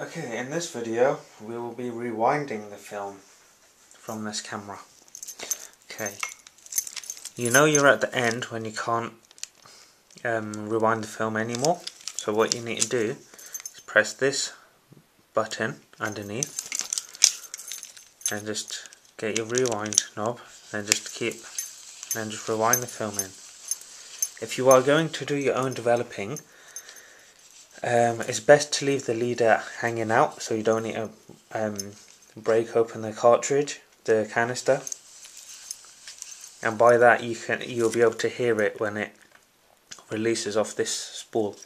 Okay, in this video we will be rewinding the film from this camera. Okay, you know you're at the end when you can't um, rewind the film anymore. So what you need to do is press this button underneath and just get your rewind knob and just keep and just rewind the film in. If you are going to do your own developing um, it's best to leave the leader hanging out so you don't need to um, break open the cartridge, the canister. And by that you can you'll be able to hear it when it releases off this spool.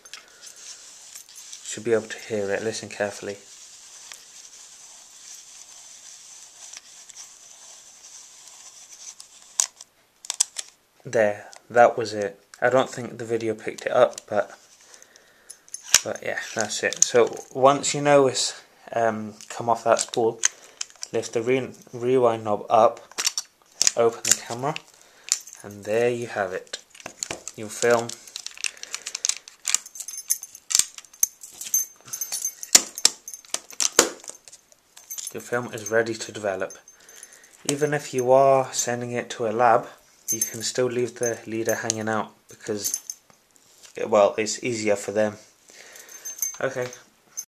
Should be able to hear it. Listen carefully. There, that was it. I don't think the video picked it up, but but yeah, that's it. So once you know it's um, come off that spool, lift the re rewind knob up, open the camera, and there you have it. Your film. Your film is ready to develop. Even if you are sending it to a lab, you can still leave the leader hanging out because, well, it's easier for them. Okay.